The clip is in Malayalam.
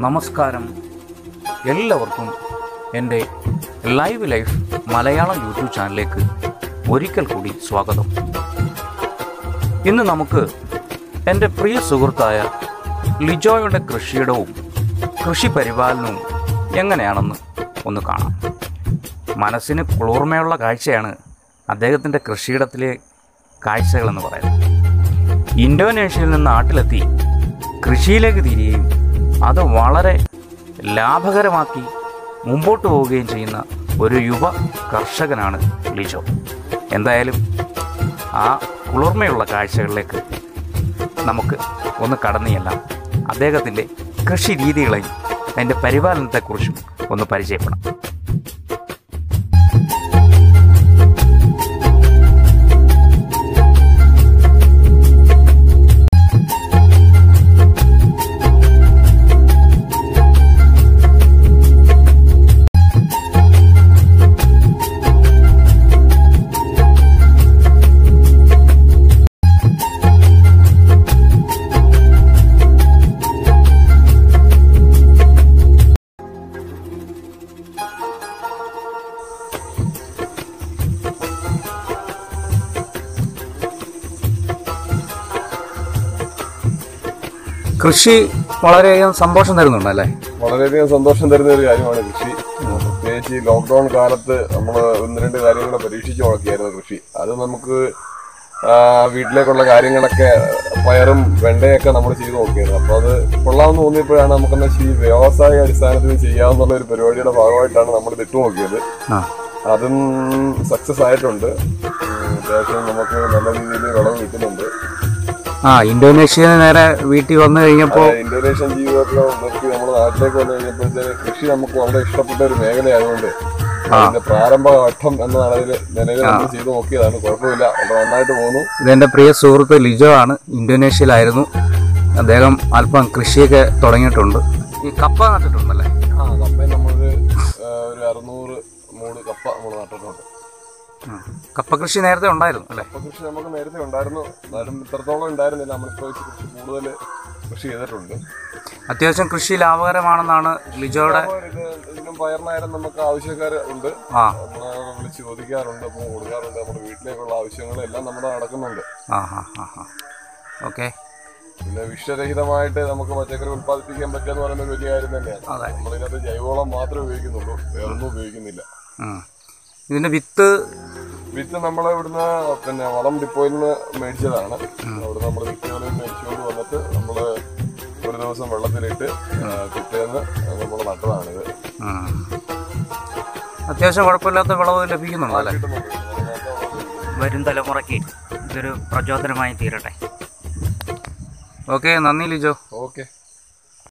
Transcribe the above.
നമസ്കാരം. എല്ലാവർക്കും എന്റെ ലൈവ് ലൈഫ് മലയാളം യൂട്യൂബ് ചാനലിലേക്ക് ഒരിക്കൽ കൂടി സ്വാഗതം. ഇന്ന് നമുക്ക് എന്റെ പ്രിയ സുഹൃത്തായ ലിജോയുടെ കൃഷിയിടവും കൃഷി പരിപാലനവും എങ്ങനെയാണെന്ന് ഒന്ന് കാണാം. മനസ്സിന് കുളിർമയുള്ള കാഴ്ചയാണ് അദ്ദേഹത്തിന്റെ കൃഷിയിടത്തിലെ കാഴ്ചകളെന്ന് പറയുന്നത്. ഇൻഡോനേഷ്യയിൽ നിന്ന് നാട്ടിലെത്തി കൃഷിയിലേക്ക് തിരിയുകയും അത് വളരെ ലാഭകരമാക്കി മുമ്പോട്ട് പോവുകയും ചെയ്യുന്ന ഒരു യുവ കർഷകനാണ് ലിജോ. എന്തായാലും ആ കുളിർമയുള്ള കാഴ്ചകളിലേക്ക് നമുക്ക് ഒന്ന് കടന്നു ചെല്ലാം. അദ്ദേഹത്തിന്റെ കൃഷി രീതികളെയും അതിന്റെ പരിപാലനത്തെക്കുറിച്ചും ഒന്ന് പരിചയപ്പെടാം. കൃഷി വളരെയധികം സന്തോഷം തരുന്നുണ്ടല്ലേ വളരെയധികം സന്തോഷം തരുന്ന ഒരു കാര്യമാണ് കൃഷി. പ്രത്യേകിച്ച് ഈ ലോക്ക്ഡൌൺ കാലത്ത് നമ്മൾ ഒന്ന് രണ്ട് കാര്യങ്ങളെ പരീക്ഷിച്ചു നോക്കിയായിരുന്നു കൃഷി. അത് നമുക്ക് വീട്ടിലേക്കുള്ള കാര്യങ്ങളൊക്കെ പയറും വെണ്ടയൊക്കെ നമ്മൾ ചെയ്തു നോക്കിയത് അപ്പോൾ അത് കൊള്ളാമെന്ന് തോന്നിയപ്പോഴാണ് നമുക്കെന്നാ ഈ വ്യവസായ അടിസ്ഥാനത്തിൽ ചെയ്യാവുന്ന ഒരു പരിപാടിയുടെ ഭാഗമായിട്ടാണ് നമ്മൾ ഇട്ട് നോക്കിയത്. അതും സക്സസ് ആയിട്ടുണ്ട്. അത്യാവശ്യം നമുക്ക് നല്ല രീതിയിൽ വിളവ് കിട്ടുന്നുണ്ട്. ആ ഇന്തോനേഷ്യ നേരെ വീട്ടിൽ വന്നു കഴിഞ്ഞപ്പോൾ ഇന്തോനേഷ്യൻ ജീവിതത്തിലോ നോക്കി നമ്മുടെ നാട്ടിലേക്ക് വന്നു കഴിഞ്ഞപ്പോഴത്തേക്ക് കൃഷി നമുക്ക് വളരെ ഇഷ്ടപ്പെട്ട ഒരു മേഖലയായതുകൊണ്ട് അതിന്റെ പ്രാരംഭഘട്ടം എന്ന നിലയിൽ നിലവിൽ നമ്മൾ ചെയ്തു നോക്കിയതാണ്. കുഴപ്പമില്ല. വളരെ നന്നായിട്ട് പോകുന്നു. ഇതെന്റെ പ്രിയ സുഹൃത്ത് ലിജോ ആണ്. ഇന്തോനേഷ്യയിലായിരുന്നു. അദ്ദേഹം അല്പം കൃഷിയൊക്കെ തുടങ്ങിയിട്ടുണ്ട്. ഈ കപ്പ നട്ടിട്ടുണ്ടല്ലേ? ആ കപ്പയിൽ നമ്മളൊരു ഒരു അറുന്നൂറ് മൂട് കപ്പ നമ്മൾ നട്ടിട്ടുണ്ട്. കപ്പ കൃഷി നേരത്തെ ഉണ്ടായിരുന്നു അല്ലേ? കപ്പ കൃഷി നമുക്ക് നേരത്തെ ഉണ്ടായിരുന്നു. എന്നാലും ഇത്രത്തോളം ഉണ്ടായിരുന്നില്ല. നമ്മൾ കൃഷി കൂടുതൽ കൃഷി ചെയ്തിട്ടുണ്ട്. അത്യാവശ്യം കൃഷി ലാഭകരമാണെന്നാണ് ലിജോയുടെ ഇതിനും പയറിനായാലും നമുക്ക് ആവശ്യക്കാർ ഉണ്ട്. ആ. വിളിച്ച് ചോദിക്കാറുണ്ട് അപ്പോൾ കൊടുക്കാറുണ്ട്. നമ്മുടെ വീട്ടിലേക്കുള്ള ആവശ്യങ്ങളെല്ലാം നമ്മുടെ നടക്കുന്നുണ്ട്. ആ ഹാ ഹാ ഹാ ഓക്കെ. പിന്നെ വിഷരഹിതമായിട്ട് നമുക്ക് പച്ചക്കറി ഉത്പാദിപ്പിക്കാൻ പറ്റുക എന്ന് പറയുന്ന ഒരു വലിയ കാര്യം തന്നെയാണ്. നമ്മളിതിനകത്ത് ജൈവവളം മാത്രമേ ഉപയോഗിക്കുന്നുള്ളൂ. വേറൊന്നും ഉപയോഗിക്കുന്നില്ല. ഇതിന്റെ വിത്ത് വിത്ത് നമ്മളെ ഇവിടുന്ന് പിന്നെ വളം ഡിപ്പോയിൽ നിന്ന് മേടിച്ചതാണ്. അവിടെ നമ്മൾ വിത്തുകളിൽ മേടിച്ചുകൊണ്ട് വന്നിട്ട് നമ്മൾ ഒരു ദിവസം വെള്ളത്തിലിട്ട് പിറ്റേന്ന് നമ്മൾ നട്ടതാണിത്. അത്യാവശ്യം കുഴപ്പമില്ലാത്ത വിളവ് ലഭിക്കുന്നുണ്ടോ അല്ലേ? വരും തലമുറയ്ക്ക് ഇതൊരു പ്രചോദനമായി തീരട്ടെ. ഓക്കെ നന്ദി ലിജോ. ഓക്കെ.